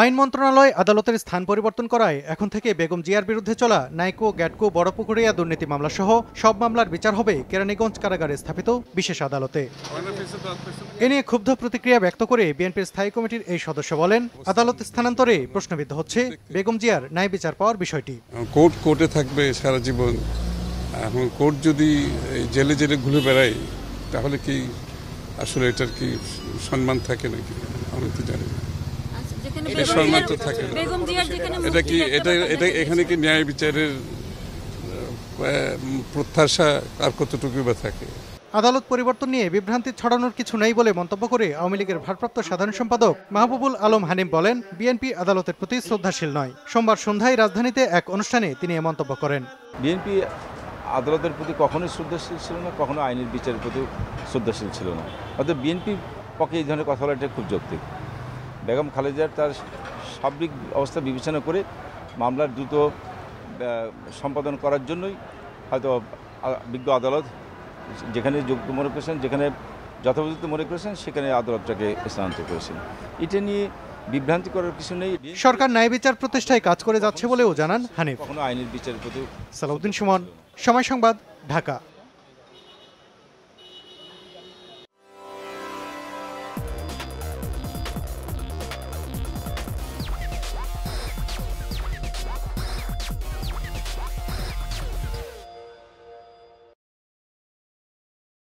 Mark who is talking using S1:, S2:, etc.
S1: আইন মন্ত্রণালয় আদালতের স্থান পরিবর্তন করায় এখন থেকে বেগম জিয়ার বিরুদ্ধে চলা নাইকো, গ্যাটকো, বড়পুকুরিয়া দুর্নীতি মামলা সহ সব মামলার বিচার হবে কেরানীগঞ্জ কারাগারে স্থাপিত বিশেষ আদালতে। এ নিয়ে ক্ষুব্ধ প্রতিক্রিয়া ব্যক্ত করে বিএনপির স্থায়ী কমিটির এই সদস্য বলেন, আদালত স্থানান্তরে প্রশ্নবিদ্ধ হচ্ছে বেগম জিয়ার ন্যায় বিচার পাওয়ার বিষয়টি।
S2: কোর্ট, কোর্টে থাকবে সারা জীবন। এখন কোর্ট যদি জেলে জেলে ঘুরে বেড়ায়, তাহলে কি আসলে এটার কি সম্মান থাকে নাকি? আমি তো জানি না। এটা থাকে কি এটা এটা এখানে কি ন্যায় বিচারের প্রত্যাশা আর কতটুকু বা থাকে?
S1: আদালত পরিবর্তন নিয়ে বিভ্রান্তি ছড়ানোর কিছু নেই বলে মন্তব্য করে আওয়ামী লীগের ভারপ্রাপ্ত সাধারণ সম্পাদক মাহবুবুল আলম হানিম বলেন বিএনপি আদালতের প্রতি শ্রদ্ধাশীল নয়। সোমবার সন্ধ্যায় রাজধানীতে এক অনুষ্ঠানে তিনি এ মন্তব্য করেন।
S3: বিএনপি আদালতের প্রতি কখনোই শ্রদ্ধাশীল ছিল না কখনো আইনের বিচারের প্রতি শ্রদ্ধাশীল ছিল না। অর্থাৎ বিএনপির পক্ষে এই ধরনের কথা বলা এটা খুব যৌক্তিক। বেগম খালেদার তার সার্বিক অবস্থা বিবেচনা করে মামলার দ্রুত সম্পাদন করার জন্যই হয়তো বিজ্ঞ আদালত যেখানে যোগ্য মনে করেছেন যেখানে যথোপযুক্ত মনে করেছেন সেখানে আদালতটাকে স্থানান্তর করেছেন। এটা নিয়ে বিভ্রান্তি করার কিছু নেই।
S1: সরকার ন্যায় বিচার প্রতিষ্ঠায় কাজ করে যাচ্ছে বলেও জানান হানিফ।
S3: কখনো আইনের বিচারের প্রতি
S1: সালাউদ্দিন সুমন সময় সংবাদ ঢাকা।